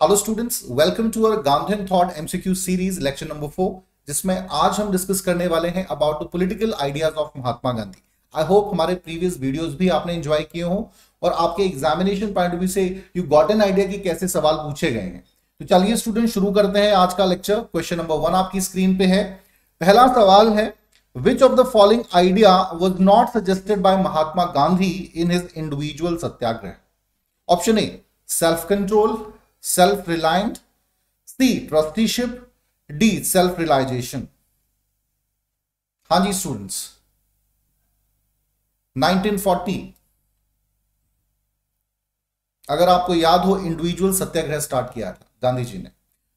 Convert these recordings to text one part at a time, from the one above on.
Hello students welcome to our Gandhian thought MCQ series lecture number four जिसमें आज हम discuss करने वाले हैं about the political ideas of Mahatma Gandhi I hope हमारे previous videos भी आपने एंजॉय किए हों और आपके एग्जामिनेशन पॉइंट ऑफ़ व्यू से यू गॉट एन आइडिया कि कैसे सवाल पूछे गए हैं। तो चलिए स्टूडेंट शुरू करते हैं आज का लेक्चर क्वेश्चन नंबर वन आपकी स्क्रीन पे है। पहला सवाल है which of the following idea was not suggested by Mahatma Gandhi in his individual satyagraha option A self control self reliant, C. Trusteeship, D. Self realization. हाँ जी students 1940 अगर आपको याद हो इंडिविजुअल सत्याग्रह स्टार्ट किया था गांधी जी ने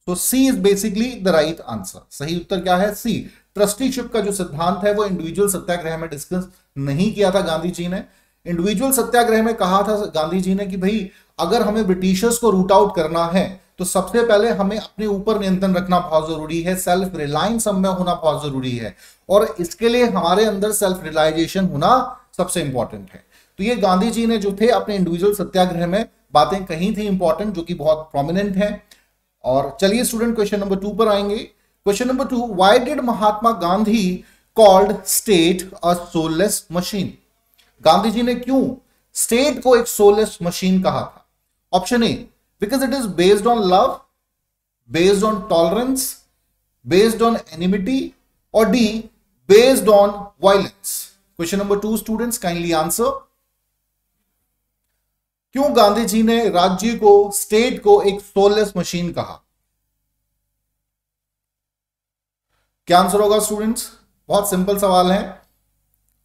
तो C is basically the right answer सही उत्तर क्या है सी ट्रस्टीशिप का जो सिद्धांत है वो इंडिविजुअल सत्याग्रह में डिस्कस नहीं किया था गांधी जी ने इंडिविजुअल सत्याग्रह में कहा था गांधी जी ने कि भाई अगर हमें ब्रिटिशर्स को रूट आउट करना है तो सबसे पहले हमें अपने ऊपर नियंत्रण रखना बहुत ज़रूरी है सेल्फ रिलायंस हम होना बहुत ज़रूरी है। और इसके लिए हमारे अंदर सेल्फ रिलाइजेशन होना सबसे इंपॉर्टेंट है। तो ये गांधी जी ने जो थे अपने इंडिविजुअल सत्याग्रह में बातें कही थी इंपॉर्टेंट जो कि बहुत प्रोमिनेंट है। और चलिए स्टूडेंट क्वेश्चन नंबर टू पर आएँगे। Question number two why did Mahatma Gandhi called state a soulless machine Gandhi ji ने क्यों स्टेट को एक सोललेस मशीन कहा था? Option A because it is based on love based on tolerance based on enmity और D based on violence question number two students kindly answer क्यों गांधी जी ने राज्य को स्टेट को एक सोललेस मशीन कहा? क्या आंसर होगा स्टूडेंट्स बहुत सिंपल सवाल है।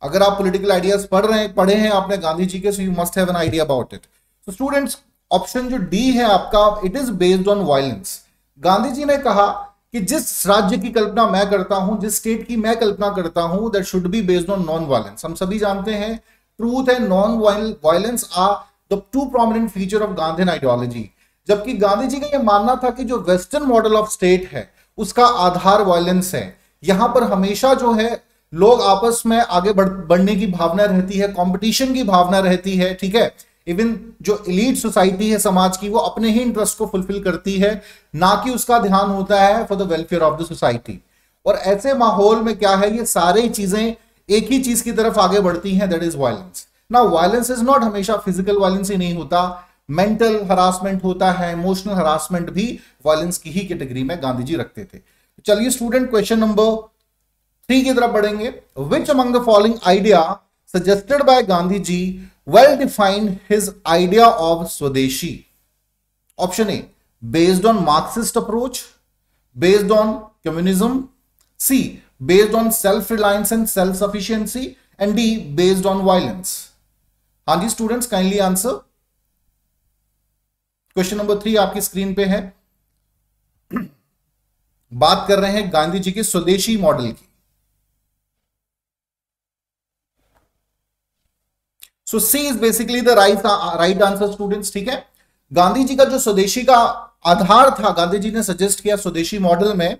अगर आप पॉलिटिकल आइडियाज़ पढ़ रहे हैं, पढ़े हैं आपने गांधी जी के so you must have an idea about it तो स्टूडेंट्स ऑप्शन जो डी है आपका it is based on violence Gandhi ji ने कहा कि जिस राज्य की कल्पना मैं करता हूँ, जिस स्टेट की मैं कल्पना करता हूँ that should be based on non violence हम सभी जानते हैं truth and non violence are the two prominent feature of Gandhi ideology जबकि गांधी जी का यह मानना था कि जो वेस्टर्न मॉडल ऑफ़ स्टेट है, उसका आधार वायलेंस है। यहाँ पर हमेशा जो है, लोग आपस में आगे बढ़, बढ़ने की भावना रहती है कंपटीशन की भावना रहती है, ठीक है? इवन जो इलीट सोसाइटी है समाज की, वो अपने ही इंटरेस्ट को फुलफिल करती है, ना कि उसका ध्यान होता है for the welfare of the society और ऐसे माहौल में क्या है, ये सारी चीज़ें एक ही चीज़ की तरफ़ आगे बढ़ती हैं दैट इज़ वायलेंस ना वायलेंस इज़ नॉट हमेशा फ़िज़िकल वायलेंस ही नहीं होता मेंटल हरासमेंट होता है इमोशनल हरासमेंट भी वायलेंस की ही कैटेगरी में गांधी जी रखते थे. चलिए स्टूडेंट क्वेश्चन नंबर थ्री की तरफ़ बढ़ेंगे. Which among the following idea suggested by Gandhi ji well defined his idea of Swadeshi. Option A, based on Marxist approach, based on communism, C, based on self-reliance and self-sufficiency, and D, based on violence. हाँ जी students kindly answer question number three आपकी screen पे है बात कर रहे हैं गांधी जी के स्वदेशी मॉडल की so C is basically the right right answer students ठीक है? गांधी जी का जो स्वदेशी का आधार था, गांधी जी ने सजेस्ट किया स्वदेशी मॉडल में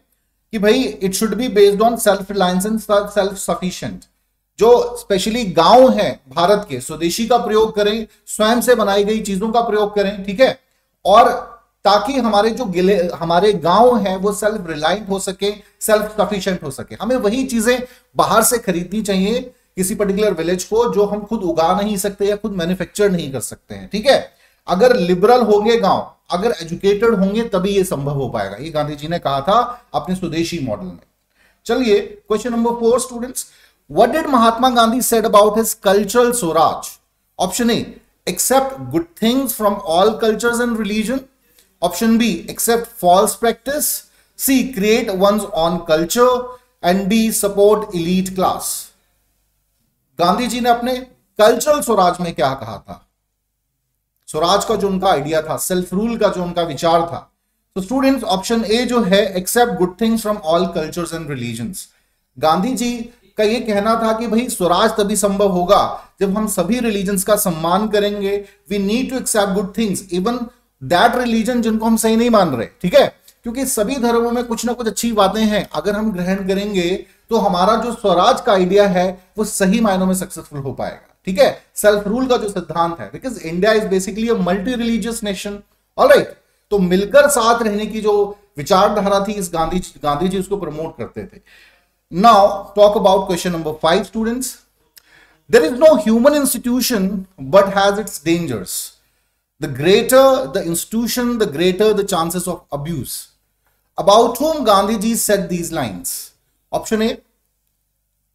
कि भाई it should be based on self reliance and self sufficient जो स्पेशली गाँव है भारत के, स्वदेशी का प्रयोग करें, स्वयं से बनाई गई चीज़ों का प्रयोग करें, ठीक है? और ताकि हमारे जो गिले, हमारे गाँव हैं, वो सेल्फ रिलायंट हो सके सेल्फ सफिशियंट हो सके। हमें वही चीज़ें बाहर से खरीदनी चाहिए किसी पर्टिकुलर विलेज को जो हम खुद उगा नहीं सकते या खुद मैन्युफैक्चर नहीं कर सकते हैं, ठीक है? अगर लिबरल होंगे गाँव, अगर एजुकेटेड होंगे तभी ये संभव हो पाएगा। ये गांधी जी ने कहा था अपने स्वदेशी मॉडल में। चलिए question number four students what did Mahatma Gandhi said about his cultural swaraj? Option A accept good things from all culture and religion option B accept false practice C create one on culture and B support elite class Gandhi ji ने अपने cultural Swaraj में क्या कहा था? स्वराज का जो उनका idea था सेल्फ रूल का जो उनका विचार था तो स्टूडेंट्स ऑप्शन ए जो है accept good things from all cultures and religions Gandhi ji का ये कहना था कि भाई, स्वराज तभी संभव होगा जब हम सभी रिलीजन्स का सम्मान करेंगे। We need to accept good things even that religion जिनको हम सही नहीं मान रहे, ठीक है? क्योंकि सभी धर्मों में कुछ ना कुछ अच्छी बातें हैं। अगर हम ग्रहण करेंगे तो हमारा जो स्वराज का आइडिया है, वो सही मायनों में सक्सेसफुल हो पाएगा। ठीक है? सेल्फ रूल का जो सिद्धांत है because India is basically multi religious nation right तो मिलकर साथ रहने की जो विचारधारा थी, इस गांधी गांधी जी उसको प्रमोट करते थे। Now talk about question number five students there is no human institution but has its dangers the greater the institution the greater the chances of abuse about whom Gandhi ji set these lines option A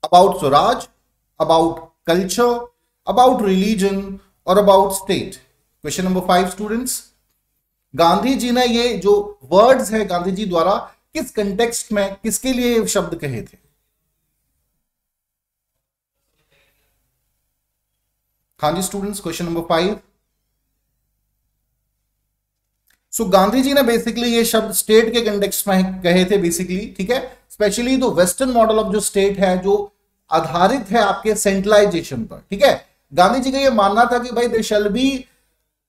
about swaraj about culture about religion और about state question number five students Gandhi ji ने ये जो words है गांधी जी द्वारा, किस context में, किसके लिए शब्द कहे थे? हाँ जी students question number five so Gandhi ji ने बेसिकली ये शब्द स्टेट के कंटेक्स्ट में कहे थे बेसिकली ठीक है? Specially the western model of जो स्टेट है, जो आधारित है आपके सेंट्रलाइजेशन पर, ठीक है? गांधी जी का ये मानना था कि भाई they shall be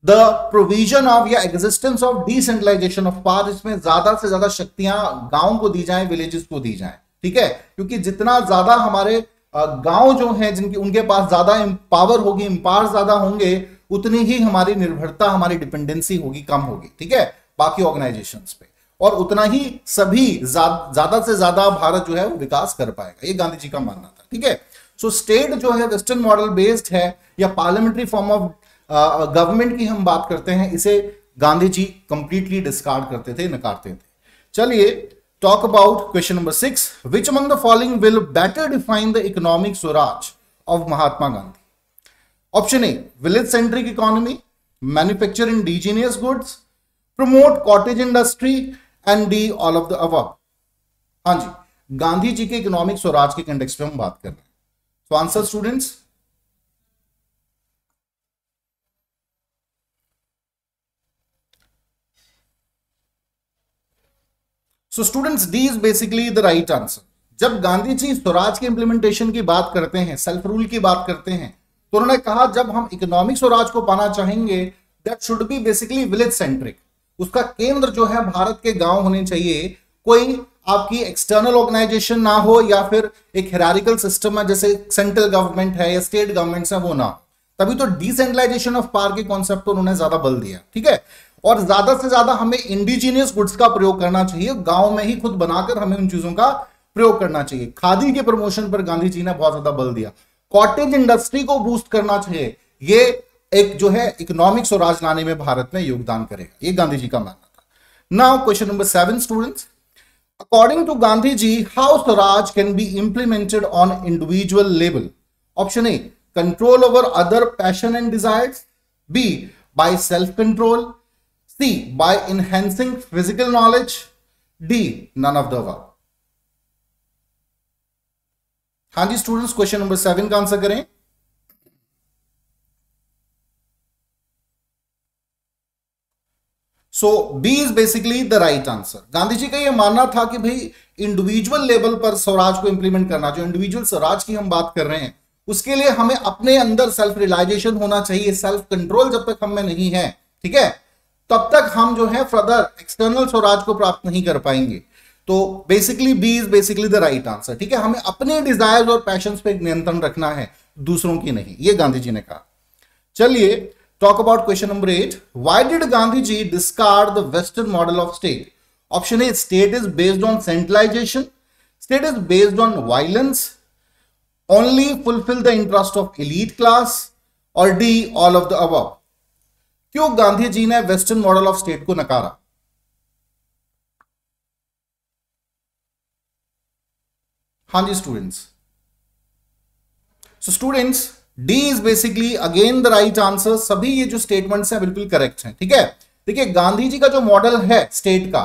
the provision of या existence of decentralisation of power इसमें ज़्यादा से ज़्यादा शक्तियाँ गाँव को दी जाए विलेजेस को दी जाए, ठीक है? क्योंकि जितना ज़्यादा हमारे गाँव जो हैं, जिनकी, उनके पास ज़्यादा पावर होगी एम्पावर ज़्यादा होंगे उतनी ही हमारी निर्भरता, हमारी डिपेंडेंसी होगी, कम होगी, ठीक है? बाकी ऑर्गेनाइजेशन पे। और उतना ही सभी ज़्यादा से ज़्यादा भारत जो है वो विकास कर पाएगा। ये गांधी जी का मानना था, ठीक है? सो स्टेट जो है वेस्टर्न मॉडल बेस्ड है, या पार्लियामेंट्री फॉर्म ऑफ़ गवर्नमेंट की हम बात करते हैं, इसे गांधी जी कंप्लीटली डिस्कार्ड करते थे, नकारते थे। चलिए talk about question number six which among the following will better define the economic swaraj of Mahatma Gandhi? Option A village centric economy manufacture indigenous goods promote cottage industry and D all of the अब हाँ जी, गांधी जी के economic Swaraj के context पे हम बात कर रहे हैं। तो answer students so students D is basically the right answer जब गांधी जी स्वराज के इंप्लीमेंटेशन की बात करते हैं सेल्फ रूल की बात करते हैं तो उन्होंने कहा, जब हम इकोनॉमिक स्वराज को पाना चाहेंगे that should be basically village centric उसका केंद्र जो है भारत के गाँव होने चाहिए। कोई आपकी एक्सटर्नल ऑर्गेनाइजेशन ना हो या फिर एक हेरारिकल सिस्टम है, जैसे सेंट्रल गवर्नमेंट है या स्टेट गवर्नमेंट है, वो ना। तभी तो डिसेंट्रलाइजेशन ऑफ़ पावर के कॉन्सेप्ट उन्होंने ज़्यादा बल दिया, ठीक है? और ज़्यादा से ज़्यादा हमें इंडिजीनियस गुड्स का प्रयोग करना चाहिए। गाँव में ही खुद बनाकर हमें उन चीज़ों का प्रयोग करना चाहिए। खादी के प्रमोशन पर गांधी जी ने बहुत ज़्यादा बल दिया। कॉटेज इंडस्ट्री को बूस्ट करना चाहिए ये एक जो है इकोनॉमिक स्वराज लाने में भारत में योगदान करेगा ये गांधी जी का मानना था now question number seven students according to Gandhi ji how swaraj can be implemented on individual level option A control over other passion and desires B by self control C. By enhancing physical knowledge. D. None of the above. हाँ जी students question number seven का answer करें। So B is basically the right answer Gandhi ji का यह मानना था कि भाई इंडिविजुअल लेवल पर स्वराज को इंप्लीमेंट करना, जो इंडिविजुअल स्वराज की हम बात कर रहे हैं, उसके लिए हमें अपने अंदर सेल्फ रियलाइजेशन होना चाहिए सेल्फ कंट्रोल जब तक हमें नहीं है, ठीक है? तब तक हम जो है फर्दर एक्सटर्नल स्वराज को प्राप्त नहीं कर पाएँगे। तो basically B is basically the right answer ठीक है? हमें अपने डिजायर्स और पैशन पे नियंत्रण रखना है, दूसरों की नहीं। ये गांधी जी ने कहा। चलिए talk about question number eight why did Gandhi ji discard the western model of state option A state is based on centralisation state is based on violence only fulfil the interest of elite class और D all of the अब क्यों गांधी जी ने western model of state को नकारा? हाँ जी students so students D is basically again the right answer सभी ये जो स्टेटमेंट्स हैं, बिल्कुल करेक्ट हैं, ठीक है? देखिए गांधी जी का जो मॉडल है स्टेट का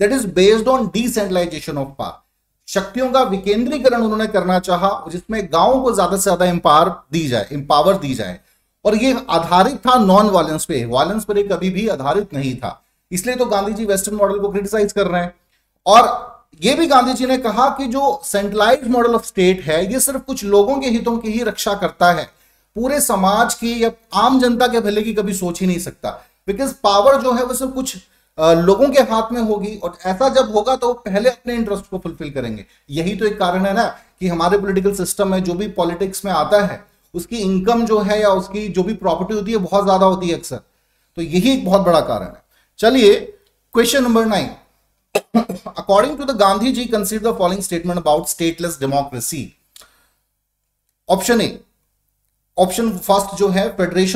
that is based on decentralisation of power शक्तियों का विकेंद्रीकरण उन्होंने करना चाहा, जिसमें गाँव को ज़्यादा से ज़्यादा एम्पावर दी जाए एम्पावर दी जाए। और ये आधारित था नॉन वायलेंस पे। वायलेंस पर कभी भी आधारित नहीं था। इसलिए तो गांधी जी वेस्टर्न मॉडल को क्रिटिसाइज कर रहे हैं। और ये भी गांधी जी ने कहा कि जो सेंट्रलाइज मॉडल ऑफ़ स्टेट है, ये सिर्फ़ कुछ लोगों के हितों की ही रक्षा करता है। पूरे समाज की या आम जनता के भले की कभी सोच ही नहीं सकता। बिकॉज़ पावर जो है, वो सिर्फ़ कुछ लोगों के हाथ में होगी और ऐसा जब होगा तो पहले अपने इंटरेस्ट को फुलफिल करेंगे। यही तो एक कारण है ना कि हमारे पॉलिटिकल सिस्टम में जो भी पॉलिटिक्स में आता है, उसकी इनकम जो है या उसकी जो भी प्रॉपर्टी होती है, बहुत ज़्यादा होती है अक्सर। तो यही एक बहुत बड़ा कारण है। चलिए question number nine to the Gandhi ji consider the following statement about stateless democracy option A option first जो है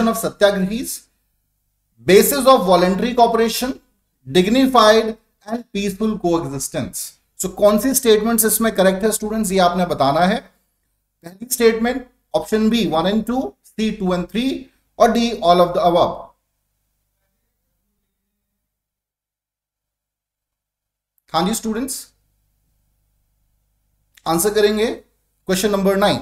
of satyagrahis basis of voluntary cooperation dignified and peaceful coexistence so कौन सी स्टेटमेंट इसमें करेक्ट है students ये आपने बताना है। पहली statement option B one and two C two and three और D all of the above हाँ जी स्टूडेंट्स आंसर करेंगे। Question number nine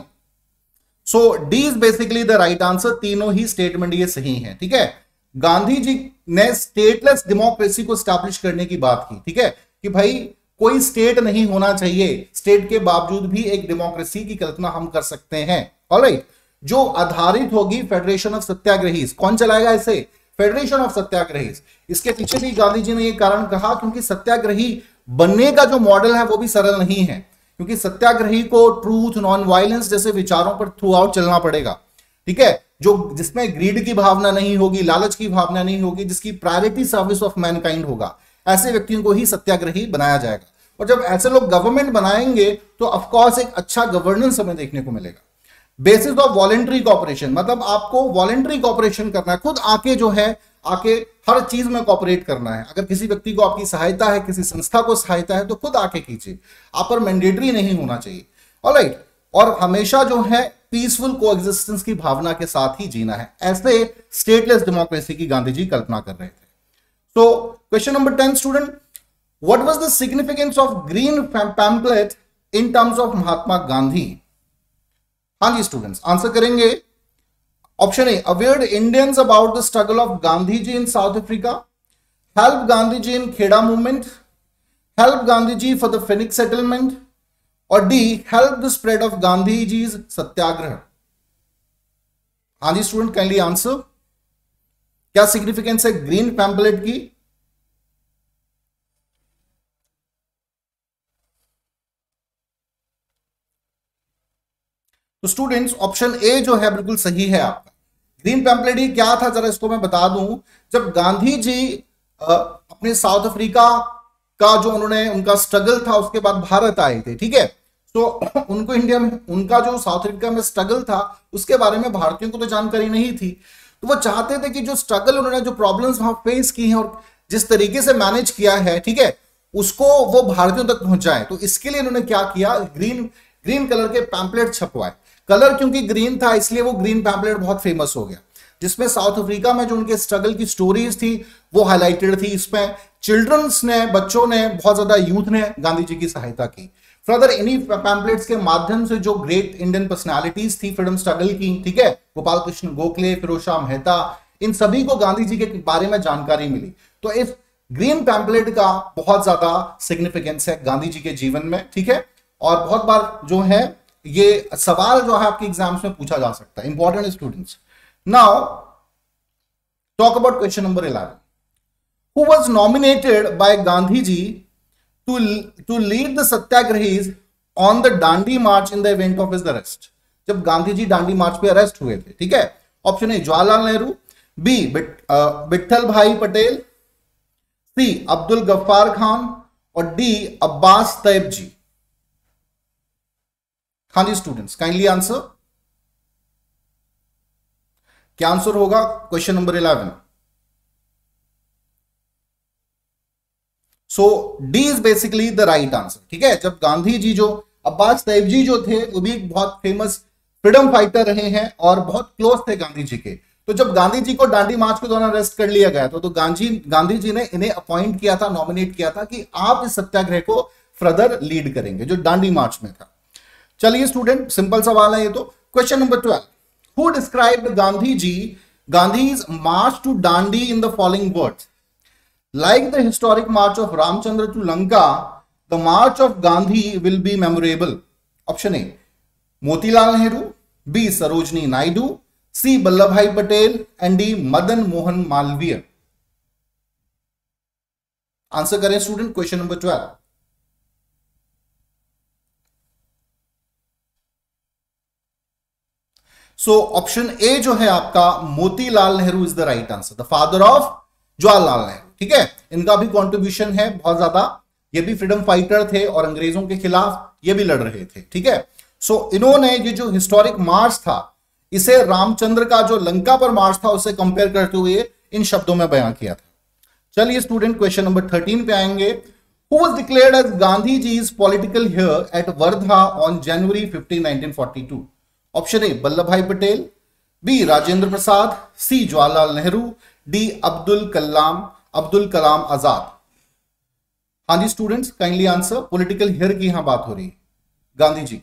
so D is basically the right answer तीनों ही स्टेटमेंट ये सही है, ठीक है? गांधी जी ने स्टेटलेस डेमोक्रेसी को स्टैब्लिश करने की बात की, ठीक है? कि भाई, कोई स्टेट नहीं होना चाहिए। स्टेट के बावजूद भी एक डेमोक्रेसी की कल्पना हम कर सकते हैं। ऑलराइट जो आधारित होगी फेडरेशन ऑफ़ सत्याग्रही कौन चलाएगा इसे? फेडरेशन ऑफ़ सत्याग्रही इसके पीछे भी गांधी जी ने यह कारण कहा, क्योंकि सत्याग्रही बनने का जो मॉडल है वो भी सरल नहीं है, क्योंकि सत्याग्रही को ट्रूथ नॉन वायलेंस जैसे विचारों पर थ्रू आउट चलना पड़ेगा। ठीक है? जो जिसमें ग्रीड की भावना नहीं होगी, लालच की भावना नहीं होगी, जिसकी प्रायोरिटी सर्विस ऑफ़ मैनकाइंड होगा, ऐसे व्यक्तियों को ही सत्याग्रही बनाया जाएगा। और जब ऐसे लोग गवर्नमेंट बनाएँगे तो ऑफकोर्स एक अच्छा गवर्नेंस हमें देखने को मिलेगा। बेसिस ऑफ़ वॉलेंट्री कॉपरेशन मतलब आपको वॉलेंट्री कॉपरेशन करना है। खुद आके जो है, आके हर चीज़ में कॉपरेट करना है। अगर किसी व्यक्ति को आपकी सहायता है, किसी संस्था को सहायता है तो खुद आके कीजिए। आप पर मैंडेटरी नहीं होना चाहिए। ऑलराइट और हमेशा जो है पीसफुल को की भावना के साथ ही जीना है। ऐसे स्टेटलेस डेमोक्रेसी की गांधी जी कल्पना कर रहे थे। तो question number ten student what was the significance of green pamphlet in terms of Mahatma Gandhi हाँ जी स्टूडेंट्स आंसर करेंगे। Option A awared Indians about the struggle of Gandhi ji in South Africa help Gandhi ji in Kheda movement help Gandhi ji for the Phoenix settlement और D help the spread of Gandhi ji satyagraha हाँ जी student kindly answer क्या significance है green pamphlet की? तो students option A जो है बिल्कुल सही है आपका। ग्रीन पैम्पलेट ही क्या था, जरा इसको मैं बता दूँ। जब गांधी जी अपने साउथ अफ्रीका का जो उन्होंने, उनका स्ट्रगल था, उसके बाद भारत आए थे, ठीक है? तो उनको इंडिया में, उनका जो साउथ अफ्रीका में स्ट्रगल था, उसके बारे में भारतीयों को तो जानकारी नहीं थी। तो वो चाहते थे कि जो स्ट्रगल उन्होंने, जो प्रॉब्लम्स वहाँ फेस की हैं और जिस तरीके से मैनेज किया है, ठीक है? उसको वो भारतीयों तक पहुँचाए। तो इसके लिए उन्होंने क्या किया? ग्रीन ग्रीन कलर के पैम्पलेट छपवाए। कलर क्योंकि ग्रीन था, इसलिए वो ग्रीन पैम्पलेट बहुत फ़ेमस हो गया। जिसमें साउथ अफ्रीका में जो उनके स्ट्रगल की स्टोरीज थी, वो हाईलाइटेड थी इसमें। चिल्ड्रंस ने, बच्चों ने, बहुत ज़्यादा यूथ ने गांधी जी की सहायता की। फर्दर इन्हीं पैम्पलेट्स के माध्यम से जो ग्रेट इंडियन पर्सनालिटीज थी फ्रीडम स्ट्रगल की, ठीक है? गोपाल कृष्ण गोखले फिरोज शाह मेहता, इन सभी को गांधी जी के बारे में जानकारी मिली। तो इस ग्रीन पैम्पलेट का बहुत ज़्यादा सिग्निफिकेंस है गांधी जी के जीवन में, ठीक है? और बहुत बार जो है, ये सवाल जो है आपके एग्ज़ाम्स में पूछा जा सकता है important students now talk about question number eleven who was nominated by Gandhi ji to to lead the satyagrahis on the Dandi march in the event of his arrest जब गांधी जी डांडी मार्च पे अरेस्ट हुए थे, ठीक है? Option A Jawaharlal Nehru B Vithalbhai Patel C Abdul Gaffar Khan और D Abbas Tyabji हाँ जी students kindly answer क्या आंसर होगा? Question number eleven so D is basically the right answer ठीक है? जब गांधी जी जो, अब्बास तैब जी जो थे, वो भी बहुत फ़ेमस फ्रीडम फाइटर रहे हैं और बहुत क्लोज थे गांधी जी के। तो जब गांधी जी को डांडी मार्च के दौरान अरेस्ट कर लिया गया था तो गांधी गांधी जी ने इन्हें अपॉइंट किया था नॉमिनेट किया था कि आप इस सत्याग्रह को फर्दर लीड करेंगे, जो डांडी मार्च में था। चलिए स्टूडेंट सिंपल सवाल है ये तो। Question number twelve who describe Gandhi ji Gandhi march to Dandi in the following word like the historic march of Ramchandra to Lanka the march of Gandhi will be memorable option A Motilal Nehru B Sarojini Naidu C Vallabhbhai Patel and D Madan Mohan Malaviya answer करें student question number twelve so option A जो है आपका Motilal Nehru is the right answer the father of Jawaharlal Nehru ठीक है? इनका भी contribution है बहुत ज़्यादा। ये भी फ्रीडम फाइटर थे और अंग्रेज़ों के खिलाफ ये भी लड़ रहे थे ठीक है? सो इन्होंने ये जो हिस्टोरिक मार्च था इसे रामचंद्र का जो लंका पर मार्च था उसे कंपेयर करते हुए इन शब्दों में बयां किया था। चलिए स्टूडेंट क्वेश्चन नंबर थर्टीन पे आएँगे। Who was declared as Gandhiji's political here at Wardha on January 15, 1942? Option A, Ballabhai Patel. B, Rajendra Prasad. C, Jawaharlal Nehru. D, Abdul Kalam, Abdul Kalam Azad. हाँ जी students kindly answer political heir की यहाँ बात हो रही है गांधी जी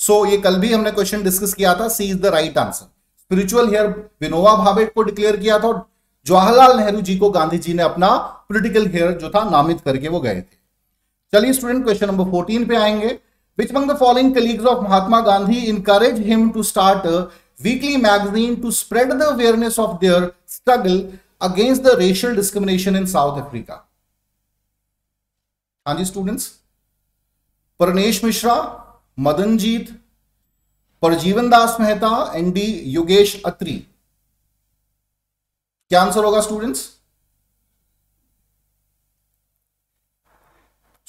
सो so, ये कल भी हमने क्वेश्चन डिस्कस किया था C is the right answer spiritual heir Vinoba Bhave को डिक्लेयर किया था और जवाहरलाल नेहरू जी को गांधी जी ने अपना पॉलिटिकल हेयर जो था नामित करके वो गए थे चलिए स्टूडेंट क्वेश्चन नंबर 14 पे आएँगे। Which among the following colleagues of Mahatma Gandhi encourage him to start weekly magazine to spread the awareness of their struggle against the racial discrimination in South Africa हाँ जी students Paranesh Mishra Madanjit Pranjivan Das Mehta and D Yogesh Atri क्या answer होगा students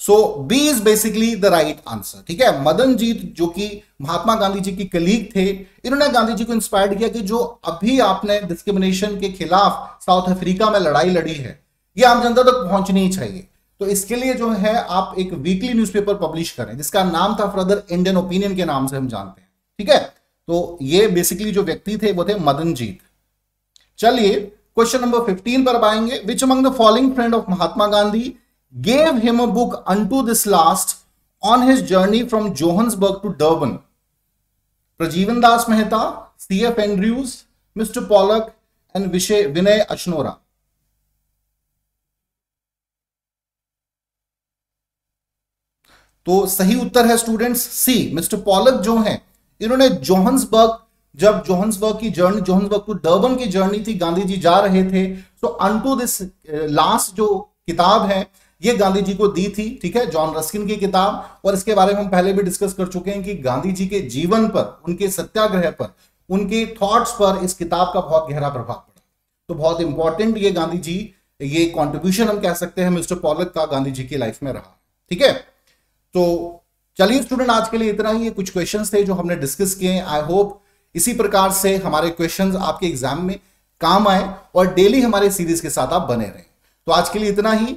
so B is basically the right answer ठीक है? मदन जीत जो कि महात्मा गांधी जी की colleague थे, इन्होंने गांधी जी को इंस्पायर किया कि जो अभी आपने डिस्क्रिमिनेशन के खिलाफ साउथ अफ्रीका में लड़ाई लड़ी है, ये आम जनता तक पहुंचनी चाहिए। तो इसके लिए जो है, आप एक वीकली न्यूज़पेपर पब्लिश करें, जिसका नाम था फ्रदर इंडियन ओपिनियन के नाम से हम जानते हैं। ठीक है? तो ये बेसिकली जो व्यक्ति थे, वो थे मदन जीत चलिए क्वेश्चन नंबर 15 पर आएँगे which among the following friend of Mahatma Gandhi him a book unto this last on his journey from Johannesburg to Durban Pranjivan Das Mehta C F Andrews mister Polak and विषय विनय अचनोरा तो सही उत्तर है students सी mister Pollock जो हैं, इन्होंने Johannesburg जब Johannesburg की जर्नी जोहन्सबर्ग टू डर्बन की जर्नी थी, गांधी जी जा रहे थे तो अनटू दिस लास्ट जो किताब है ये गांधी जी को दी थी, ठीक है, जॉन रस्किन की किताब, और इसके बारे में हम पहले भी डिस्कस कर चुके हैं कि गांधी जी के जीवन पर, उनके सत्याग्रह पर, उनके थॉट्स पर इस किताब का बहुत गहरा प्रभाव पड़ा। तो बहुत इंपॉर्टेंट ये गांधी जी, ये कॉन्ट्रीब्यूशन हम कह सकते हैं मिस्टर पॉलक का गांधी जी की लाइफ में रहा, ठीक है? तो चलिए स्टूडेंट आज के लिए इतना ही कुछ क्वेश्चंस थे जो हमने डिस्कस किए आई होप इसी प्रकार से हमारे क्वेश्चंस आपके एग्ज़ाम में काम आए, और डेली हमारे सीरीज़ के साथ आप बने रहें। तो आज के लिए इतना ही